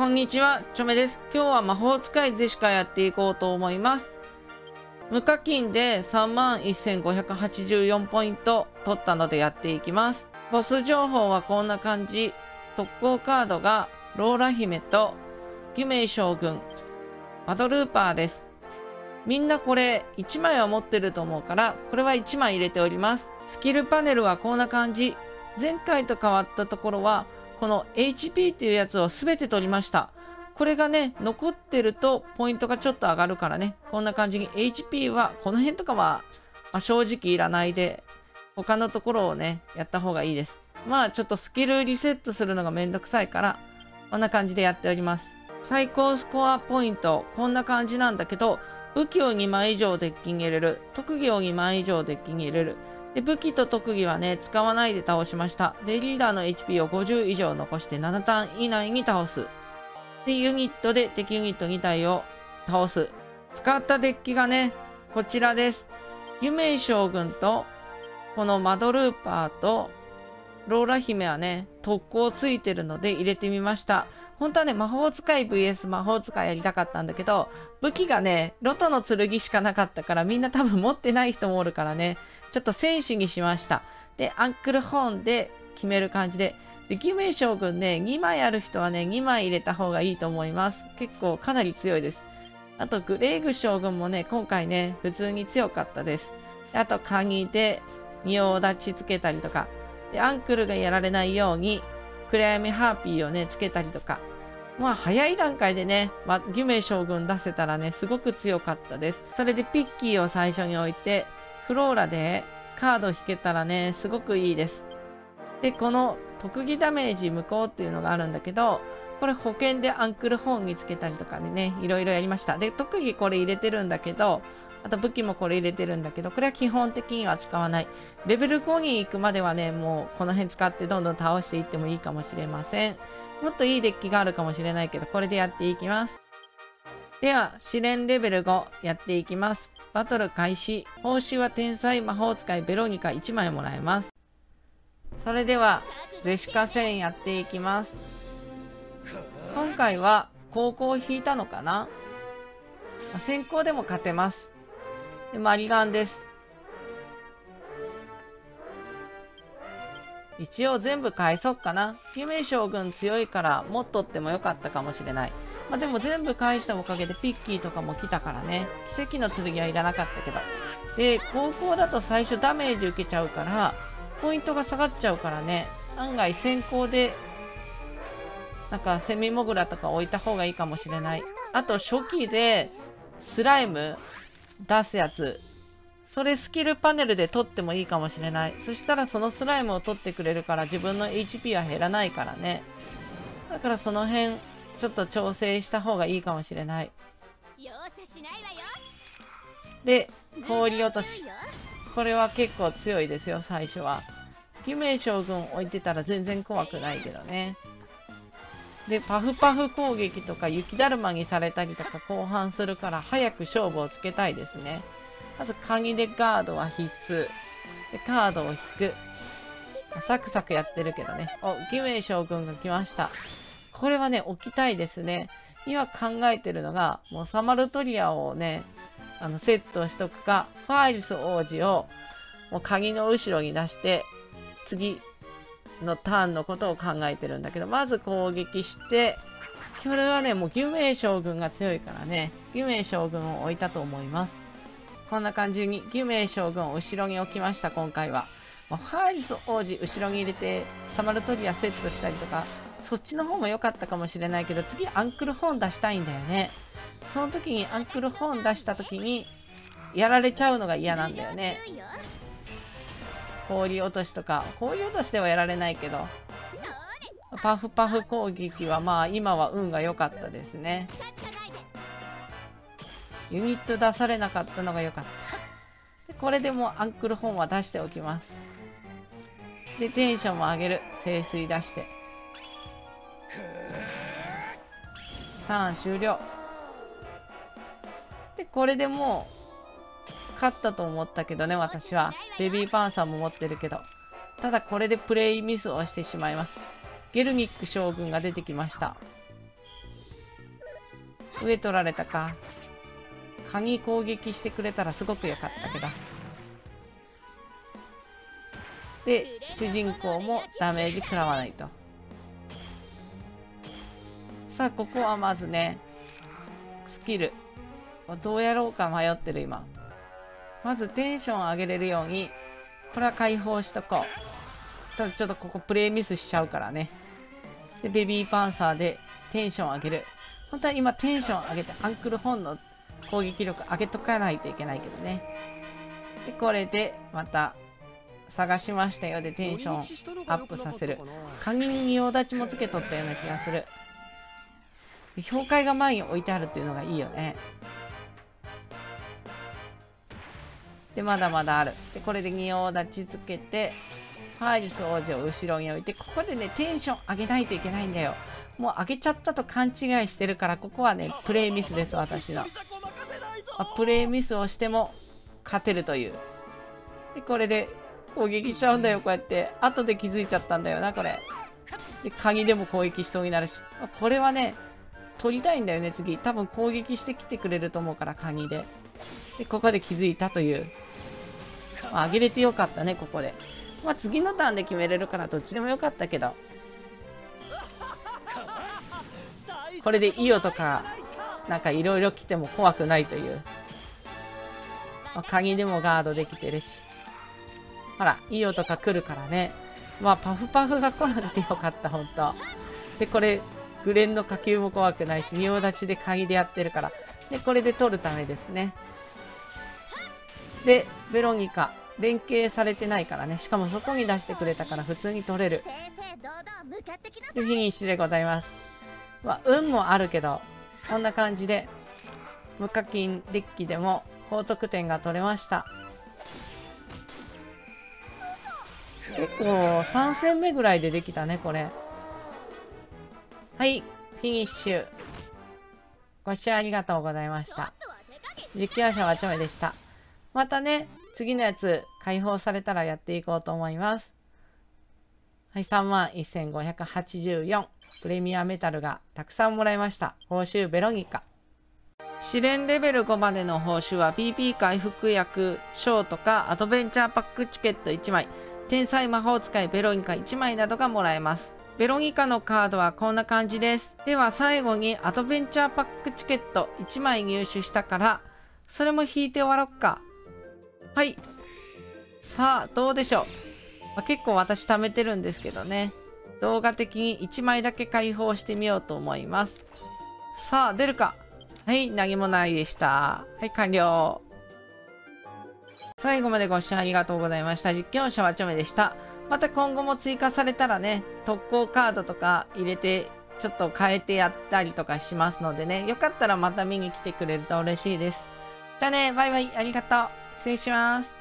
こんにちは、チョメです。今日は魔法使いゼシカやっていこうと思います。無課金で31,584ポイント取ったのでやっていきます。ボス情報はこんな感じ。特攻カードがローラ姫とギュメイ将軍、バドルーパーです。みんなこれ1枚は持ってると思うから、これは1枚入れております。スキルパネルはこんな感じ。前回と変わったところは、この HP っていうやつを全て取りました。これがね、残ってるとポイントがちょっと上がるからね、こんな感じに HP は、この辺とかは、まあ、正直いらないで、他のところをね、やった方がいいです。まあちょっとスキルリセットするのがめんどくさいから、こんな感じでやっております。最高スコアポイント、こんな感じなんだけど、武器を2枚以上デッキに入れる。特技を2枚以上デッキに入れる。で、武器と特技はね、使わないで倒しました。で、リーダーの HP を50以上残して7ターン以内に倒す。で、ユニットで敵ユニット2体を倒す。使ったデッキがね、こちらです。夢将軍と、このマドルーパーと、ローラ姫はね、特攻ついてるので入れてみました。本当はね、魔法使い VS 魔法使いやりたかったんだけど、武器がね、ロトの剣しかなかったからみんな多分持ってない人もおるからね、ちょっと戦士にしました。で、アンクルホーンで決める感じで。で、義明将軍ね、2枚ある人はね、2枚入れた方がいいと思います。結構かなり強いです。あと、グレーグ将軍もね、今回ね、普通に強かったです。であと、鍵で仁王立ちつけたりとか。で、アンクルがやられないように、暗闇ハーピーをね、つけたりとか。まあ、早い段階でね、まあ、ギュメ将軍出せたらね、すごく強かったです。それでピッキーを最初に置いて、フローラでカード引けたらね、すごくいいです。で、この特技ダメージ無効っていうのがあるんだけど、これ保険でアンクルホーンにつけたりとかでね、いろいろやりました。で、特技これ入れてるんだけど、あと武器もこれ入れてるんだけど、これは基本的には使わない。レベル5に行くまではね、もうこの辺使ってどんどん倒していってもいいかもしれません。もっといいデッキがあるかもしれないけど、これでやっていきます。では、試練レベル5やっていきます。バトル開始。報酬は天才魔法使いベロニカ1枚もらえます。それでは、ゼシカ戦やっていきます。今回は高校を引いたのかな？先行でも勝てます。で、マリガンです。一応全部返そっかな。姫将軍強いから持っとってもよかったかもしれない。まあ、でも全部返したおかげでピッキーとかも来たからね。奇跡の剣はいらなかったけど。で、高校だと最初ダメージ受けちゃうから、ポイントが下がっちゃうからね。案外先行で、なんかセミモグラとか置いた方がいいかもしれない。あと初期でスライム出すやつ。それスキルパネルで取ってもいいかもしれない。そしたらそのスライムを取ってくれるから自分の HP は減らないからね。だからその辺、ちょっと調整した方がいいかもしれない。で、氷落とし。これは結構強いですよ、最初は。義明将軍置いてたら全然怖くないけどね。で、パフパフ攻撃とか雪だるまにされたりとか後半するから早く勝負をつけたいですね。まず鍵でガードは必須。で、カードを引く。サクサクやってるけどね。お、義明将軍が来ました。これはね、置きたいですね。今考えてるのが、もうサマルトリアをね、あの、セットしとくか、ファイルス王子を、もう鍵の後ろに出して、次、のターンのことを考えてるんだけど、まず攻撃して、これはね、もう義明将軍が強いからね、義明将軍を置いたと思います。こんな感じに義明将軍を後ろに置きました、今回は。ファイルス王子後ろに入れて、サマルトリアセットしたりとか、そっちの方も良かったかもしれないけど、次アンクルホーン出したいんだよね。その時にアンクルホーン出した時に、やられちゃうのが嫌なんだよね。氷落としとか氷落としではやられないけどパフパフ攻撃はまあ今は運が良かったですね。ユニット出されなかったのが良かった。でこれでもアンクル本は出しておきます。でテンションも上げる。清水出して。ターン終了。でこれでもう勝ったと思ったけどね、私は。ベビーパンサーも持ってるけど。ただこれでプレイミスをしてしまいます。ゲルニック将軍が出てきました。上取られたか。鍵攻撃してくれたらすごく良かったけど。で、主人公もダメージ食らわないと。さあ、ここはまずね、スキルを。どうやろうか迷ってる今。まずテンション上げれるように、これは解放しとこう。ただちょっとここプレイミスしちゃうからね。で、ベビーパンサーでテンション上げる。本当は今テンション上げてアンクル本の攻撃力上げとかないといけないけどね。で、これでまた探しましたよでテンションアップさせる。鍵に仁王立ちもつけとったような気がする。で氷塊が前に置いてあるっていうのがいいよね。で、まだまだある。で、これで仁王立ちつけて、ハーリス王子を後ろに置いて、ここでね、テンション上げないといけないんだよ。もう上げちゃったと勘違いしてるから、ここはね、プレイミスです、私の。あプレイミスをしても勝てるという。で、これで攻撃しちゃうんだよ、こうやって。後で気づいちゃったんだよな、これ。で、鍵でも攻撃しそうになるし。まあこれはね、取りたいんだよね、次。多分攻撃してきてくれると思うから、鍵で。で、ここで気づいたという。まあ、上げれてよかったね、ここで。まあ、次のターンで決めれるから、どっちでもよかったけど。これでイオとか、なんかいろいろ来ても怖くないという。まあ、鍵でもガードできてるし。ほら、イオとか来るからね。まあ、パフパフが来なくてよかった、ほんと。で、これ、グレンの火球も怖くないし、仁王立ちで鍵でやってるから。で、これで取るためですね。で、ベロニカ。連携されてないからね。しかもそこに出してくれたから普通に取れる。で、フィニッシュでございます。まあ、運もあるけど、こんな感じで、無課金デッキでも高得点が取れました。結構3戦目ぐらいでできたね、これ。はい、フィニッシュ。ご視聴ありがとうございました。実況者はチョメでした。またね、次のやつ解放されたらやっていこうと思います。はい、31,584。プレミアメタルがたくさんもらいました。報酬ベロニカ。試練レベル5までの報酬は PP 回復薬、ショーとかアドベンチャーパックチケット1枚、天才魔法使いベロニカ1枚などがもらえます。ベロニカのカードはこんな感じです。では最後にアドベンチャーパックチケット1枚入手したから、それも引いて終わろっか。はい。さあ、どうでしょう。まあ、結構私貯めてるんですけどね。動画的に1枚だけ開放してみようと思います。さあ、出るか。はい、何もないでした。はい、完了。最後までご視聴ありがとうございました。実況者はチョメでした。また今後も追加されたらね、特攻カードとか入れて、ちょっと変えてやったりとかしますのでね、よかったらまた見に来てくれると嬉しいです。じゃあね、バイバイ、ありがとう。失礼します。